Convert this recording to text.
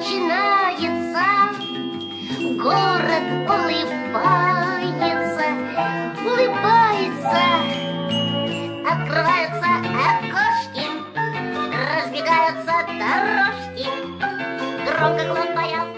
начинается, город улыбается, улыбается, открываются окошки, разбегаются дорожки, громко глупая